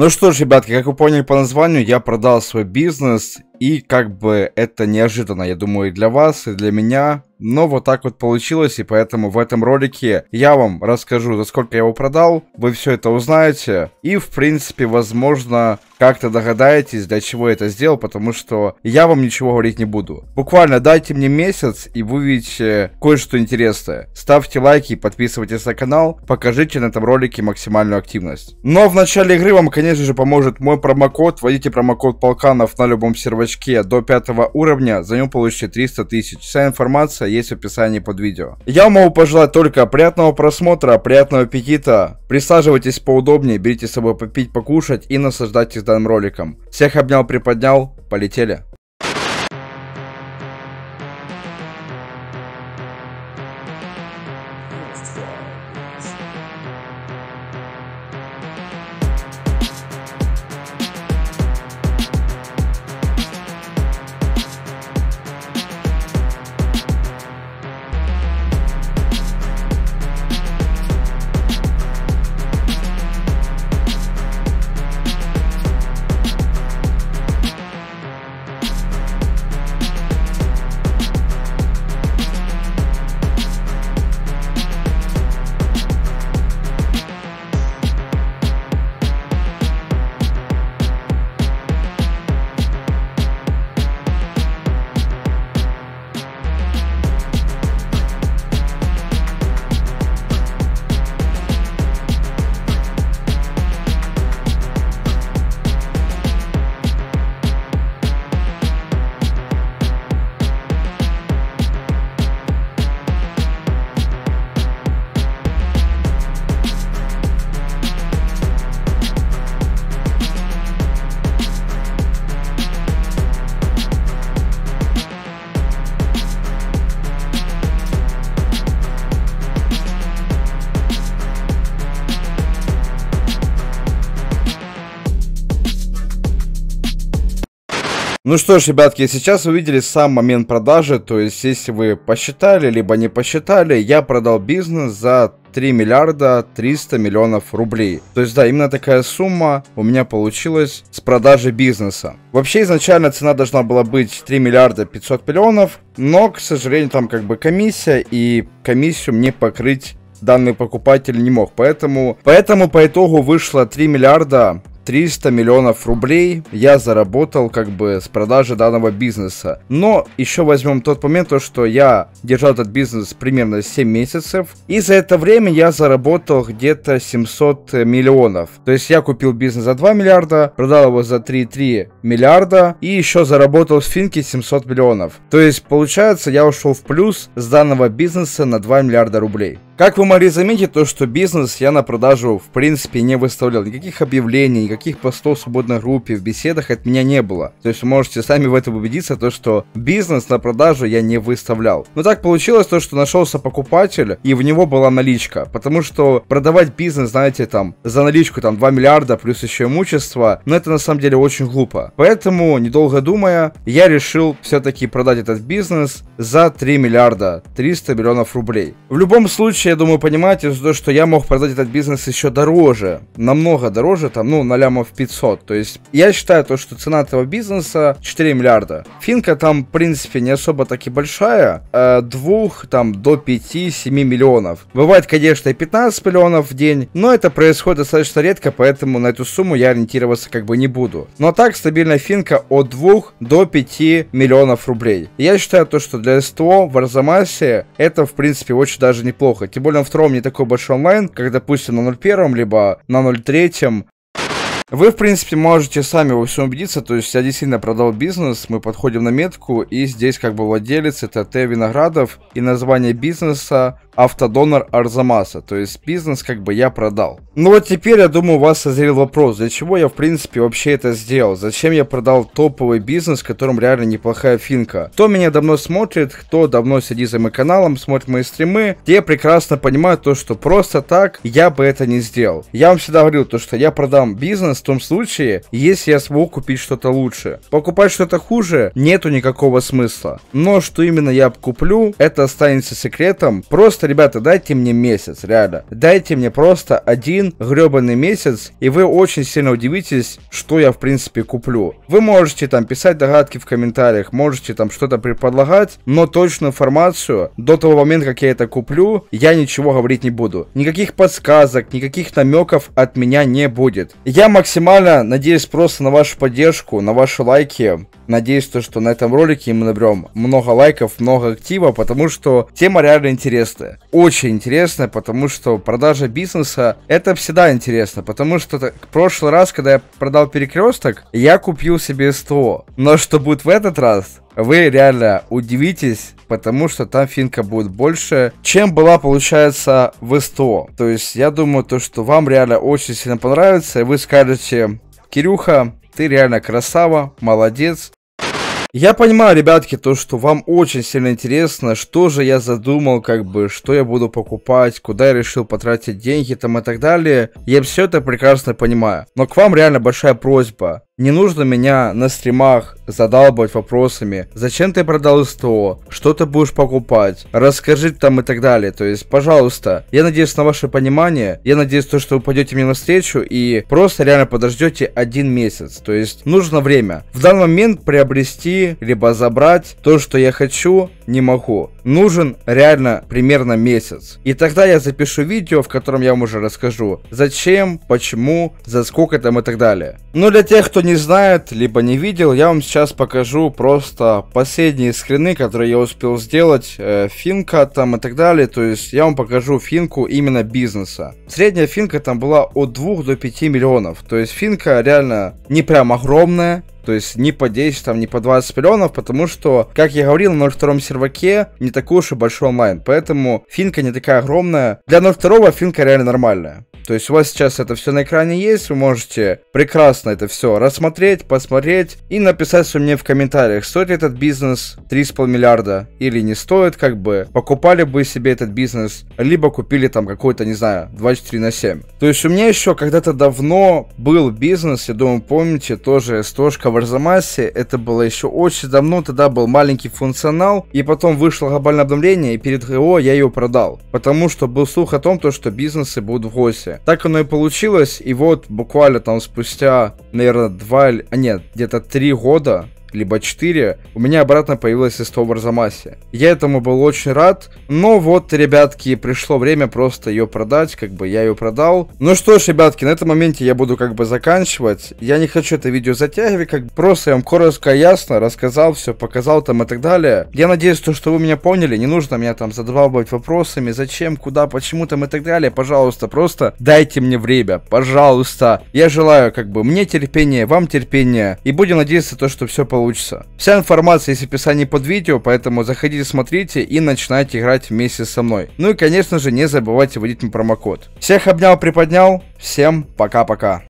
Ну что ж, ребятки, как вы поняли по названию, я продал свой бизнес, и как бы это неожиданно, я думаю, и для вас, и для меня. Но вот так вот получилось, и поэтому в этом ролике я вам расскажу, за сколько я его продал, вы все это узнаете, и в принципе, возможно, как-то догадаетесь, для чего я это сделал, потому что я вам ничего говорить не буду. Буквально дайте мне месяц, и вы увидите кое-что интересное. Ставьте лайки, подписывайтесь на канал, покажите на этом ролике максимальную активность. Но в начале игры вам, конечно же, поможет мой промокод. Вводите промокод Полканов на любом сервачке до пятого уровня, за него получите 300 тысяч. Вся информация есть в описании под видео. Я могу пожелать только приятного просмотра, приятного аппетита. Присаживайтесь поудобнее, берите с собой попить, покушать и наслаждайтесь данным роликом. Всех обнял, приподнял, полетели. Ну что ж, ребятки, сейчас вы видели сам момент продажи, то есть если вы посчитали, либо не посчитали, я продал бизнес за 3 миллиарда 300 миллионов рублей. То есть, да, именно такая сумма у меня получилась с продажи бизнеса. Вообще, изначально цена должна была быть 3 миллиарда 500 миллионов, но, к сожалению, там как бы комиссия, и комиссию мне покрыть данный покупатель не мог. Поэтому, поэтому по итогу вышло 3 миллиарда 300 миллионов рублей я заработал как бы с продажи данного бизнеса. Но еще возьмем тот момент, то, что я держал этот бизнес примерно 7 месяцев. И за это время я заработал где-то 700 миллионов. То есть я купил бизнес за 2 миллиарда, продал его за 3,3 миллиарда и еще заработал с финки 700 миллионов. То есть получается я ушел в плюс с данного бизнеса на 2 миллиарда рублей. Как вы могли заметить, то что бизнес я на продажу в принципе не выставлял. Никаких объявлений, никаких постов в свободной группе, в беседах от меня не было. То есть вы можете сами в этом убедиться, то что бизнес на продажу я не выставлял. Но так получилось то, что нашелся покупатель и в него была наличка. Потому что продавать бизнес, знаете, там за наличку там 2 миллиарда плюс еще имущество, но это на самом деле очень глупо. Поэтому, недолго думая, я решил все-таки продать этот бизнес за 3 миллиарда 300 миллионов рублей. В любом случае, я думаю, понимаете, что я мог продать этот бизнес еще дороже, намного дороже, там, ну, на лямов 500. То есть, я считаю то, что цена этого бизнеса 4 миллиарда. Финка там, в принципе, не особо так и большая, э, двух, там, до 5-7 миллионов. Бывает, конечно, и 15 миллионов в день, но это происходит достаточно редко, поэтому на эту сумму я ориентироваться как бы не буду. Но так, стабильная финка от 2 до 5 миллионов рублей. Я считаю то, что для СТО в Арзамасе это, в принципе, очень даже неплохо. Тем более на втором не такой большой онлайн, как, допустим, на 0.1, либо на 0.3. Вы, в принципе, можете сами во всем убедиться, то есть я действительно продал бизнес, мы подходим на метку, и здесь как бы владелец это Т. Виноградов, и название бизнеса автодонор Арзамаса. То есть бизнес как бы я продал. Ну вот теперь, я думаю, у вас созрел вопрос, для чего я в принципе вообще это сделал? Зачем я продал топовый бизнес, в котором реально неплохая финка? Кто меня давно смотрит, кто давно сидит за моим каналом, смотрит мои стримы, те прекрасно понимают то, что просто так я бы это не сделал. Я вам всегда говорил то, что я продам бизнес в том случае, если я смог купить что-то лучше. Покупать что-то хуже нету никакого смысла. Но что именно я куплю, это останется секретом. Просто, ребята, дайте мне месяц, реально. Дайте мне просто один гребаный месяц, и вы очень сильно удивитесь, что я в принципе куплю. Вы можете там писать догадки в комментариях, можете там что-то предполагать, но точную информацию до того момента, как я это куплю, я ничего говорить не буду. Никаких подсказок, никаких намеков от меня не будет. Я максимально надеюсь просто на вашу поддержку, на ваши лайки. Надеюсь, то, что на этом ролике мы наберем много лайков, много актива, потому что тема реально интересная. Очень интересная, потому что продажа бизнеса это всегда интересно, потому что в прошлый раз, когда я продал перекресток, я купил себе СТО. Но что будет в этот раз, вы реально удивитесь, потому что там финка будет больше, чем была, получается, в СТО. То есть, я думаю, то, что вам реально очень сильно понравится, и вы скажете, Кирюха, ты реально красава, молодец, я понимаю, ребятки, то, что вам очень сильно интересно, что же я задумал, как бы, что я буду покупать, куда я решил потратить деньги там и так далее. Я все это прекрасно понимаю. Но к вам реально большая просьба. Не нужно меня на стримах задалбывать вопросами. Зачем ты продал СТО? Что ты будешь покупать? Расскажи там и так далее. То есть, пожалуйста, я надеюсь на ваше понимание. Я надеюсь, то, что вы пойдете мне навстречу и просто реально подождете один месяц. То есть, нужно время. В данный момент приобрести, либо забрать то, что я хочу, не могу. Нужен реально примерно месяц. И тогда я запишу видео, в котором я вам уже расскажу, зачем, почему, за сколько там и так далее. Но для тех, кто не знает, либо не видел, я вам сейчас покажу просто последние скрины, которые я успел сделать, э, финка там и так далее. То есть я вам покажу финку именно бизнеса. Средняя финка там была от 2 до 5 миллионов. То есть финка реально не прям огромная, то есть не по 10, там, не по 20 миллионов, потому что, как я говорил, на 02 серваке не такой уж и большой онлайн. Поэтому финка не такая огромная. Для 02 финка реально нормальная. То есть у вас сейчас это все на экране есть, вы можете прекрасно это все рассмотреть, посмотреть и написать мне в комментариях, стоит ли этот бизнес 3,5 миллиарда или не стоит, как бы, покупали бы себе этот бизнес, либо купили там какой-то, не знаю, 24 на 7. То есть у меня еще когда-то давно был бизнес, я думаю, помните, тоже стошка в Арзамасе, это было еще очень давно, тогда был маленький функционал, и потом вышло глобальное обновление, и перед ГО я ее продал, потому что был слух о том, то, что бизнесы будут в гости. Так оно и получилось, и вот буквально там спустя, наверное, два, а нет, где-то три года либо 4, у меня обратно появилась СТО в Арзамасе. Я этому был очень рад, но вот, ребятки, пришло время просто ее продать, как бы я ее продал. Ну что ж, ребятки, на этом моменте я буду как бы заканчивать. Я не хочу это видео затягивать, как просто я вам коротко, ясно рассказал все, показал там и так далее. Я надеюсь, то, что вы меня поняли, не нужно меня там задавать вопросами, зачем, куда, почему там и так далее. Пожалуйста, просто дайте мне время, пожалуйста. Я желаю как бы мне терпения, вам терпения, и будем надеяться то, что все получится получится. Вся информация есть в описании под видео, поэтому заходите, смотрите и начинайте играть вместе со мной. Ну и конечно же не забывайте вводить мой промокод. Всех обнял, приподнял, всем пока-пока.